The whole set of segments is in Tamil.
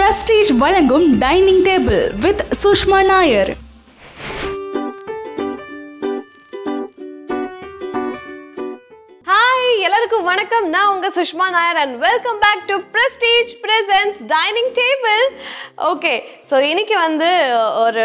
பிரஸ்டீஜ் வழங்கும் dining table with Sushma Nair. வணக்கம். நான் உங்க Sushma Nair and welcome back to Prestige presence dining table okay so இன்னைக்கு வந்து ஒரு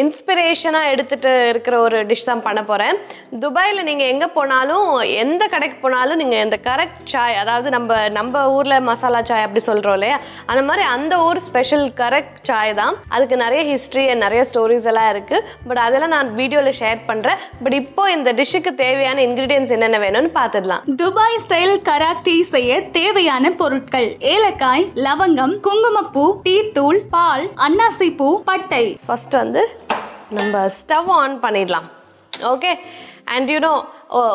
இன்ஸ்பிரேஷனாக எடுத்துட்டு இருக்கிற ஒரு டிஷ் தான் பண்ண போகிறேன் துபாயில் நீங்கள் எங்கே போனாலும் எந்த கடைக்கு போனாலும் நீங்கள் இந்த கரெக்ட் சாய் அதாவது நம்ம நம்ம ஊரில் மசாலா சாய் அப்படி சொல்கிறோம் இல்லையா? அந்த மாதிரி அந்த ஊர் ஸ்பெஷல் கரெக்ட் சாய் தான். அதுக்கு நிறைய ஹிஸ்ட்ரி நிறைய ஸ்டோரிஸ் எல்லாம் இருக்குது பட் அதெல்லாம் நான் வீடியோவில் ஷேர் பண்ணுறேன் பட் இப்போ இந்த டிஷ்ஷுக்கு தேவையான இன்க்ரீடியன்ஸ் என்னென்ன வேணும்னு பார்த்துடலாம். துபாய் ஸ்டைல் ஸ்டைல் டீ செய்ய தேவையான பொருட்கள். ஏலக்காய் லவங்கம் குங்குமப்பூ டீ தூள் பால் அன்னாசி பூ பட்டை. ஃபர்ஸ்ட் வந்து நம்ம ஸ்டவ் ஆன் பண்ணிடலாம். ஓகே அண்ட் யூனோ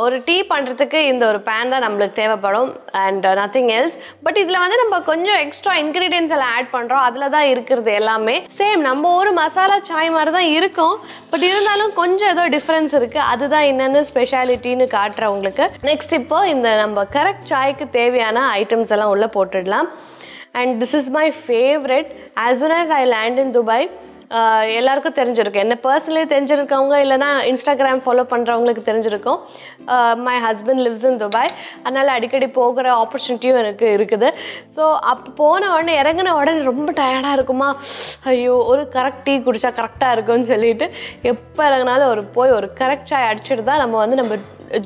ஒரு டீ பண்ணுறதுக்கு இந்த ஒரு பேன் தான் நம்மளுக்கு தேவைப்படும். அண்ட் நத்திங் எல்ஸ் பட் இதில் வந்து நம்ம கொஞ்சம் எக்ஸ்ட்ரா இன்க்ரீடியன்ஸ் எல்லாம் ஆட் பண்ணுறோம் அதில் தான் இருக்கிறது எல்லாமே. சேம் நம்ம ஒரு மசாலா சாய் மாதிரி தான் இருக்கும். பட் இருந்தாலும் கொஞ்சம் ஏதோ டிஃப்ரென்ஸ் இருக்குது அதுதான் என்னென்ன ஸ்பெஷாலிட்டின்னு காட்டுறவங்களுக்கு. நெக்ஸ்ட் இப்போ இந்த நம்ம கரெக்ட் சாய்க்கு தேவையான ஐட்டம்ஸ் எல்லாம் உள்ளே போட்டுடலாம். And this is my favourite as soon as I land in Dubai எல்லாருக்கும் தெரிஞ்சிருக்கும். என்ன பர்சனலி தெரிஞ்சிருக்கவங்க இல்லைனா இன்ஸ்டாகிராம் ஃபாலோ பண்ணுறவங்களுக்கு தெரிஞ்சிருக்கும். My husband lives in Dubai அதனால் அடிக்கடி போகிற ஆப்பர்ச்சுனிட்டியும் எனக்கு இருக்குது. ஸோ அப்போ போன உடனே இறங்கின உடனே ரொம்ப டயர்டாக இருக்குமா? ஐயோ ஒரு கரெக்ட் டீ குடித்தா கரெக்டாக இருக்கும்னு சொல்லிட்டு எப்போ இறங்கினாலும் ஒரு போய் ஒரு கரெக்ட் சாய் அடிச்சுட்டு தான் நம்ம வந்து நம்ம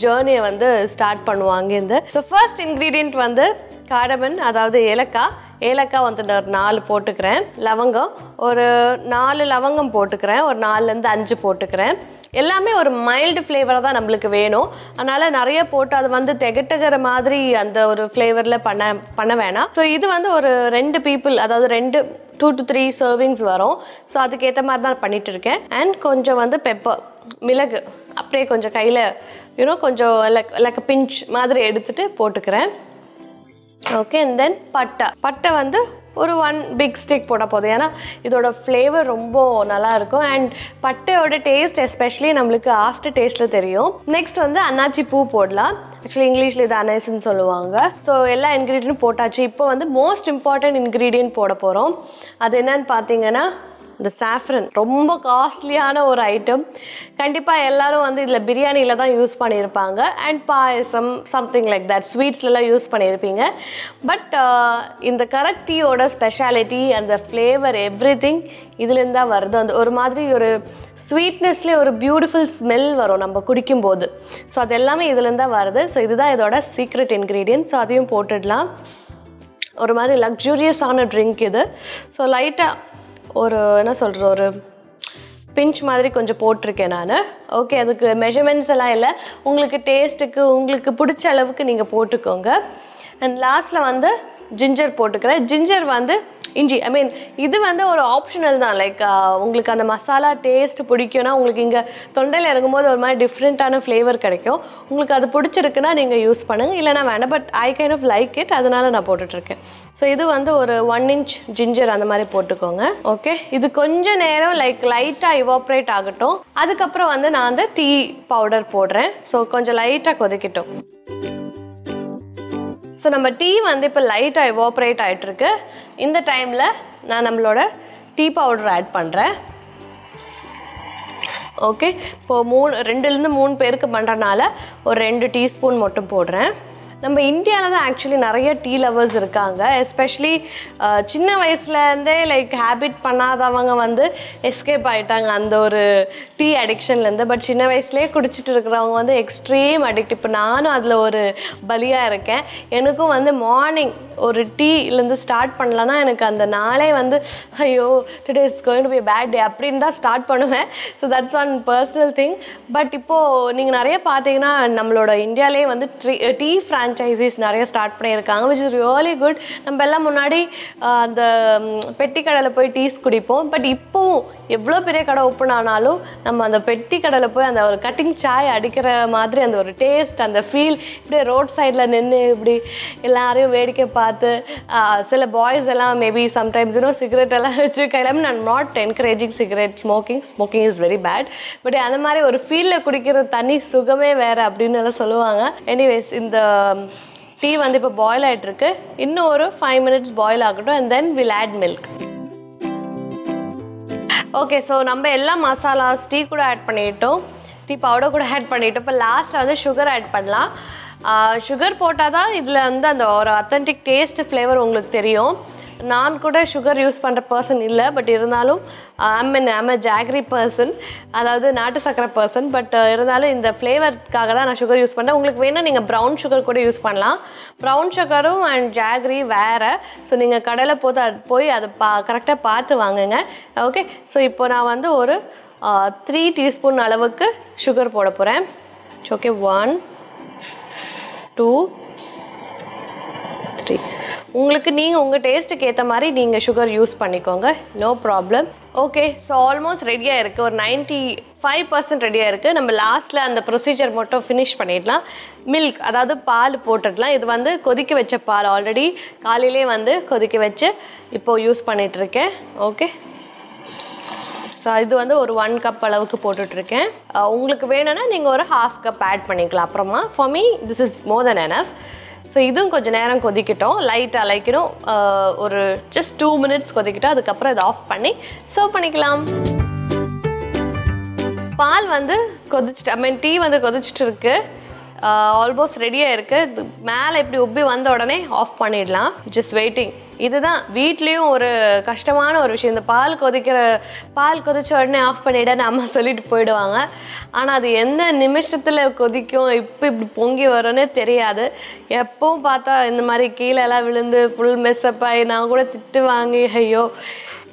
ஜேர்னியை வந்து ஸ்டார்ட் பண்ணுவோம் அங்கேருந்து ஸோ ஃபர்ஸ்ட் இன்க்ரீடியண்ட் வந்து காடமன் அதாவது ஏலக்காய். ஏலக்காய் வந்து நான் ஒரு நாலு போட்டுக்கிறேன். லவங்கம் ஒரு நாலு லவங்கம் போட்டுக்கிறேன். ஒரு நாலுலேருந்து அஞ்சு போட்டுக்கிறேன். எல்லாமே ஒரு மைல்டு ஃப்ளேவராக தான் நம்மளுக்கு வேணும். அதனால் நிறைய போட்டு அது வந்து திகட்டுகிற மாதிரி அந்த ஒரு ஃப்ளேவரில் பண்ண பண்ண வேணாம். ஸோ இது வந்து ஒரு ரெண்டு பீப்புள் அதாவது ரெண்டு டூ டு த்ரீ சர்விங்ஸ் வரும். ஸோ அதுக்கேற்ற மாதிரி தான் பண்ணிட்டு இருக்கேன். அண்ட் கொஞ்சம் வந்து பெப்பர் மிளகு அப்படியே கொஞ்சம் கையில் யூனோ கொஞ்சம் லைக் லைக் பிஞ்ச் மாதிரி எடுத்துகிட்டு போட்டுக்கிறேன். ஓகே அண்ட் தென் பட்டை. பட்டை வந்து ஒரு ஒன் பிக் ஸ்டிக் போட போதும் ஏன்னா இதோட ஃப்ளேவர் ரொம்ப நல்லா இருக்கும். அண்ட் பட்டையோட டேஸ்ட் எஸ்பெஷலி நம்மளுக்கு ஆஃப்டர் டேஸ்ட்டில் தெரியும். நெக்ஸ்ட் வந்து அன்னாச்சி பூ போடலாம். ஆக்சுவலி இங்கிலீஷில் இது அனைஸ்ன்னு சொல்லுவாங்க. ஸோ எல்லா இன்க்ரீடியன்ட்டும் போட்டாச்சு. இப்போ வந்து மோஸ்ட் இம்பார்ட்டன்ட் இன்க்ரீடியன்ட் போட போகிறோம் அது என்னன்னு பார்த்தீங்கன்னா இந்த சாஃப்ரன் ரொம்ப காஸ்ட்லியான ஒரு ஐட்டம் கண்டிப்பாக எல்லோரும் வந்து இதில் பிரியாணியில் தான் யூஸ் பண்ணியிருப்பாங்க. And payasam something like that ஸ்வீட்ஸ்லலாம் use பண்ணியிருப்பீங்க. பட் uh, இந்த கரெக்ட் டீயோட ஸ்பெஷாலிட்டி அந்த ஃப்ளேவர் எவ்ரி திங் இதுலேருந்து தான் வருது. அந்த ஒரு மாதிரி ஒரு ஸ்வீட்னஸ்லேயே ஒரு பியூட்டிஃபுல் ஸ்மெல் வரும் நம்ம குடிக்கும்போது. ஸோ அது எல்லாமே இதுலேருந்து தான் வருது. ஸோ இதுதான் இதோட சீக்ரெட் இன்க்ரீடியன்ட் ஸோ அதையும் போட்டுடலாம். ஒரு மாதிரி லக்ஸூரியஸான ட்ரிங்க் இது. ஸோ லைட்டாக ஒரு என்ன சொல்கிறது ஒரு பிஞ்ச் மாதிரி கொஞ்சம் போட்டிருக்கேன் நான். ஓகே அதுக்கு மெஷர்மெண்ட்ஸ் எல்லாம் இல்லை. உங்களுக்கு டேஸ்ட்டுக்கு உங்களுக்கு பிடிச்ச அளவுக்கு நீங்கள் போட்டுக்கோங்க. அண்ட் லாஸ்ட்டில் வந்து ஜிஞ்சர் போட்டுக்கிறேன். ஜிஞ்சர் வந்து இஞ்சி ஐ மீன் இது வந்து ஒரு ஆப்ஷனல் தான். லைக் உங்களுக்கு அந்த மசாலா டேஸ்ட் பிடிக்கும்னா உங்களுக்கு இங்கே தொண்டையில் இறங்கும்போது ஒரு மாதிரி டிஃப்ரெண்ட்டான ஃப்ளேவர் கிடைக்கும். உங்களுக்கு அது பிடிச்சிருக்குன்னா நீங்கள் யூஸ் பண்ணுங்கள் இல்லைனா வேண்டாம் but I kind of like it அதனால் நான் போட்டுட்ருக்கேன். ஸோ இது வந்து ஒரு ஒன் இன்ச் ஜிஞ்சர் அந்த மாதிரி போட்டுக்கோங்க. ஓகே இது கொஞ்சம் நேரம் லைக் லைட்டாக இவாப்ரேட் ஆகட்டும். அதுக்கப்புறம் வந்து நான் வந்து டீ பவுடர் போடுறேன். ஸோ கொஞ்சம் லைட்டாக கொதிக்கட்டும். ஸோ நம்ம டீ வந்து இப்போ லைட்டாக எவாப்ரேட் ஆகிட்டுருக்கு இந்த டைமில் நான் நம்மளோட டீ பவுடர் ஆட் பண்ணுறேன் ஓகே இப்போது மூணு ரெண்டுலேருந்து மூணு பேருக்கு பண்ணுறனால ஒரு ரெண்டு டீஸ்பூன் மட்டும் போடுறேன். நம்ம இந்தியாவில் தான் ஆக்சுவலி நிறைய டீ லவர்ஸ் இருக்காங்க. எஸ்பெஷலி சின்ன வயசுலேருந்தே லைக் ஹேபிட் பண்ணாதவங்க வந்து எஸ்கேப் ஆகிட்டாங்க அந்த ஒரு டீ அடிக்ஷன்லேருந்து பட் சின்ன வயசுலேயே குடிச்சிட்டு இருக்கிறவங்க வந்து எக்ஸ்ட்ரீம் அடிக்ட் இப்போ நானும் அதில் ஒரு பலியாக இருக்கேன். எனக்கும் வந்து மார்னிங் ஒரு டீலேருந்து ஸ்டார்ட் பண்ணலன்னா எனக்கு அந்த நாளே வந்து ஐயோ today is going to be bad day அப்படின்னு தான் ஸ்டார்ட் பண்ணுவேன். So that's one personal thing but இப்போது நீங்கள் நிறைய பார்த்தீங்கன்னா நம்மளோட இந்தியாவிலே வந்து ட்ரீ டீ ஃப்ரான்ச்சைசிஸ் நிறைய ஸ்டார்ட் பண்ணியிருக்காங்க விச் இஸ் ரியலி குட் நம்ம எல்லாம் முன்னாடி அந்த பெட்டி கடையில் போய் டீஸ் குடிப்போம். பட் இப்போவும் எவ்வளோ பெரிய கடை ஓப்பன் ஆனாலும் நம்ம அந்த பெட்டி கடையில் போய் அந்த ஒரு கட்டிங் சாய் அடிக்கிற மாதிரி அந்த ஒரு டேஸ்ட் அந்த ஃபீல் இப்படியே ரோட் சைடில் நின்று இப்படி எல்லாரையும் வேடிக்கை பார்த்து சில பாய்ஸ் எல்லாம் மேபி சம்டைம்ஸ் இன்னும் சிகரெட் எல்லாம் வச்சு கையில் நான் not encouraging cigarette smoking smoking is very bad but அந்த மாதிரி ஒரு ஃபீலில் குடிக்கிற தனி சுகமே வேறு அப்படின்னு எல்லாம் சொல்லுவாங்க. எனிவேஸ் இந்த Um, டீ வந்து இப்போ பாயில் ஆகிட்டுருக்கு இன்னும் ஒரு ஃபைவ் மினிட்ஸ் பாயில் ஆகட்டும் and then will add milk okay so நம்ம எல்லா மசாலாஸ் டீ கூட ஆட் பண்ணிட்டோம். டீ பவுடர் கூட ஆட் பண்ணிட்டோம். இப்போ லாஸ்ட்டில் வந்து சுகர் ஆட் பண்ணலாம். சுகர் போட்டால் தான் இதில் வந்து அந்த ஒரு அத்தன்டிக் டேஸ்ட் ஃப்ளேவர் உங்களுக்கு தெரியும். நான் கூட சுகர் யூஸ் பண்ணுற பர்சன் இல்லை பட் இருந்தாலும் I'm N I'm a jaggery person அதாவது நாட்டு சக்கரை பர்சன் பட் uh, இருந்தாலும் இந்த ஃப்ளேவருக்காக தான் நான் சுகர் யூஸ் பண்ணுறேன் உங்களுக்கு வேணால் நீங்கள் ப்ரௌன் சுகர் கூட யூஸ் பண்ணலாம். ப்ரௌன் சுகரும் அண்ட் ஜாகரி வேறு. ஸோ நீங்கள் கடையில் போது அது போய் அதை பா கரெக்டாக பார்த்து வாங்குங்க. ஓகே ஸோ இப்போ நான் வந்து ஒரு uh, த்ரீ டீஸ்பூன் அளவுக்கு சுகர் போட போகிறேன் ஓகே ஒன் டூ த்ரீ உங்களுக்கு நீங்கள் உங்கள் டேஸ்ட்டுக்கு ஏற்ற மாதிரி நீங்கள் சுகர் யூஸ் பண்ணிக்கோங்க. No problem okay so almost ரெடியாக இருக்குது ஒரு நைன்ட்டி ஃபைவ் பர்சன்ட் ரெடியாக இருக்குது நம்ம லாஸ்ட்டில் அந்த ப்ரொசீஜர் மட்டும் ஃபினிஷ் பண்ணிடலாம். மில்க் அதாவது பால் போட்டுடலாம். இது வந்து கொதிக்க வச்ச பால் ஆல்ரெடி காலையிலே வந்து கொதிக்க வச்சு இப்போது யூஸ் பண்ணிகிட்ருக்கேன் ஓகே ஸோ இது வந்து ஒரு ஒன் கப் அளவுக்கு போட்டுட்ருக்கேன் உங்களுக்கு வேணும்னா நீங்கள் ஒரு ஹாஃப் கப் ஆட் பண்ணிக்கலாம். அப்புறமா for me this is more then enough so இதுவும் கொஞ்சம் நேரம் கொதிக்கட்டும். லைட்டாக லைக்கணும் ஒரு ஜஸ்ட் டூ மினிட்ஸ் கொதிக்கட்டும். அதுக்கப்புறம் இதை ஆஃப் பண்ணி சர்வ் பண்ணிக்கலாம். பால் வந்து கொதிச்சுட்டு ஐ மீன் டீ வந்து கொதிச்சுட்டு இருக்கு. ஆல்மோஸ்ட் ரெடியாக இருக்குது மேலே இப்படி உப்பி வந்த உடனே ஆஃப் பண்ணிடலாம். ஜஸ்ட் வெயிட்டிங் இதுதான். வீட்லேயும் ஒரு கஷ்டமான ஒரு விஷயம். இந்த பால் கொதிக்கிற பால் கொதிச்ச உடனே ஆஃப் பண்ணிவிடன்னு அம்மா சொல்லிட்டு போயிடுவாங்க. ஆனால் அது எந்த நிமிஷத்தில் கொதிக்கும் இப்போ இப்படி பொங்கி வரும்னே தெரியாது. எப்பவும் பார்த்தா இந்த மாதிரி கீழெல்லாம் விழுந்து ஃபுல் மெஸ்ஸப் ஆகி நான் கூட திட்டு வாங்கி ஐயோ.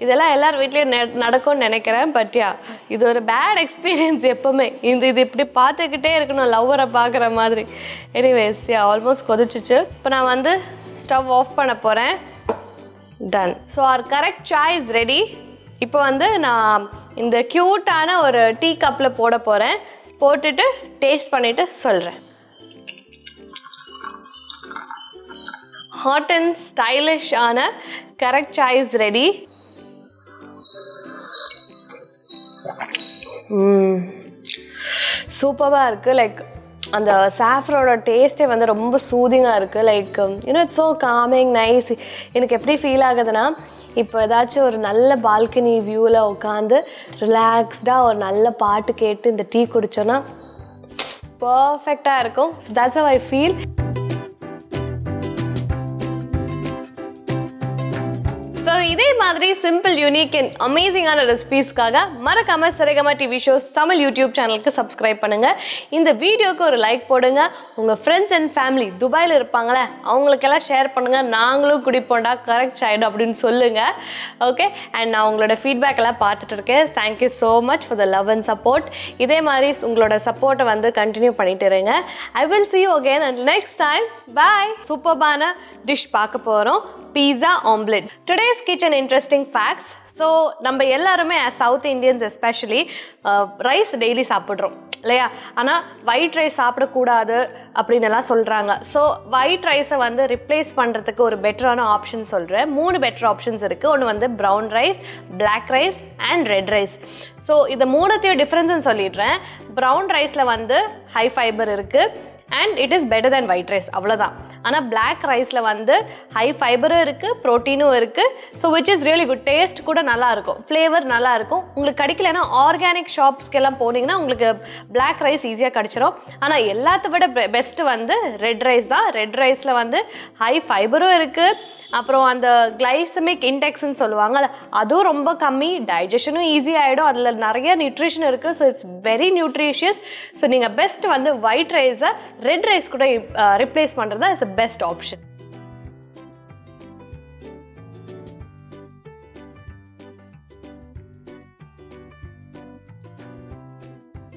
இதெல்லாம் எல்லார் வீட்லேயும் நடக்கும்னு நினைக்கிறேன். பட் யா இது ஒரு பேட் எக்ஸ்பீரியன்ஸ் எப்போவுமே. இந்த இது இப்படி பார்த்துக்கிட்டே இருக்கணும் லவ்வரை பார்க்குற மாதிரி. எனிவேஸ் யா ஆல்மோஸ்ட் கொதிச்சிச்சு. இப்போ நான் வந்து ஸ்டவ் ஆஃப் பண்ண போகிறேன் done so our correct choice ready இப்போ வந்து நான் இந்த க்யூட்டான ஒரு டீ கப்பில் போட போகிறேன் போட்டுட்டு டேஸ்ட் பண்ணிவிட்டு சொல்கிறேன் ஹாட் அண்ட் ஸ்டைலிஷ் ஆன கரெக்ட் சாய்ஸ் ரெடி சூப்பராக இருக்குது லைக் அந்த சாஃப்ரோட டேஸ்ட்டே வந்து ரொம்ப சூதிங்காக இருக்குது like you know it's so coming nice எனக்கு எப்படி ஃபீல் ஆகுதுன்னா இப்போ ஏதாச்சும் ஒரு நல்ல பால்கனி வியூவில் உட்காந்து ரிலாக்ஸ்டாக ஒரு நல்ல பாட்டு கேட்டு இந்த டீ குடிச்சோன்னா பர்ஃபெக்டாக இருக்கும். தட்ஸ் ஐ ஃபீல் இதே மாதிரி சிம்பிள் யூனிக் அண்ட் அமேசிங்கான ரெசிபீஸ்க்காக மறக்காம சிறகமா டிவி ஷோஸ் தமிழ் யூடியூப் சேனலுக்கு சப்ஸ்கிரைப் பண்ணுங்க. இந்த வீடியோக்கு ஒரு லைக் போடுங்க. உங்க ஃப்ரெண்ட்ஸ் அண்ட் ஃபேமிலி துபாயில் இருப்பாங்களே அவங்களுக்கெல்லாம் ஷேர் பண்ணுங்க. நாங்களும் குடிப்போண்டா கரெக்ட் ஆகிடும் அப்படின்னு சொல்லுங்க. ஓகே அண்ட் நான் உங்களோட ஃபீட்பேக் எல்லாம் பார்த்துட்டு இருக்கேன். Thank you so much for the love and support இதே மாதிரி உங்களோட சப்போர்ட்டை வந்து கண்டினியூ பண்ணிட்டு இருங்க. I will see you again and next time bye சூப்பர்பான டிஷ் பார்க்க போகிறோம் pizza omelette today's kitchen interesting facts so நம்ம எல்லாருமே South Indians especially rice daily சாப்பிட்றோம் இல்லையா? ஆனால் ஒயிட் ரைஸ் சாப்பிடக்கூடாது அப்படின்னு எல்லாம் சொல்கிறாங்க ஸோ ஒயிட் ரைஸை வந்து ரிப்ளேஸ் பண்ணுறதுக்கு ஒரு பெட்டரான ஆப்ஷன் சொல்கிறேன் மூணு பெட்டர் ஆப்ஷன்ஸ் இருக்குது ஒன்று வந்து brown rice black rice and red rice so இதை மூணுத்தையும் டிஃப்ரென்ஸ்னு சொல்லிடுறேன். ப்ரௌன் ரைஸில் வந்து ஹை ஃபைபர் இருக்குது and it is better than white rice அவ்வளோதான் ஆனால் பிளாக் ரைஸில் வந்து ஹை ஃபைபரும் இருக்குது ப்ரோட்டீனும் இருக்குது so which is really good taste கூட நல்லாயிருக்கும் ஃப்ளேவர் நல்லாயிருக்கும் உங்களுக்கு கிடைக்கலன்னா ஆர்கானிக் ஷாப்ஸ்க்கெல்லாம் போனீங்கன்னா உங்களுக்கு பிளாக் ரைஸ் ஈஸியாக கிடச்சிரும். ஆனால் எல்லாத்த விட பெஸ்ட்டு வந்து ரெட் ரைஸ் தான். ரெட் ரைஸில் வந்து ஹை ஃபைபரும் இருக்குது அப்புறம் அந்த கிளைசமிக் இன்டெக்ஸ்ன்னு சொல்லுவாங்கல்ல அதுவும் ரொம்ப கம்மி. டைஜஷனும் ஈஸி ஆகிடும் அதில் நிறைய நியூட்ரிஷன் இருக்குது so it's very nutritious so நீங்கள் பெஸ்ட் வந்து ஒயிட் ரைஸை ரெட் ரைஸ் கூட ரிப்ளேஸ் பண்ணுறது தான் இஸ் பெஸ்ட் ஆப்ஷன்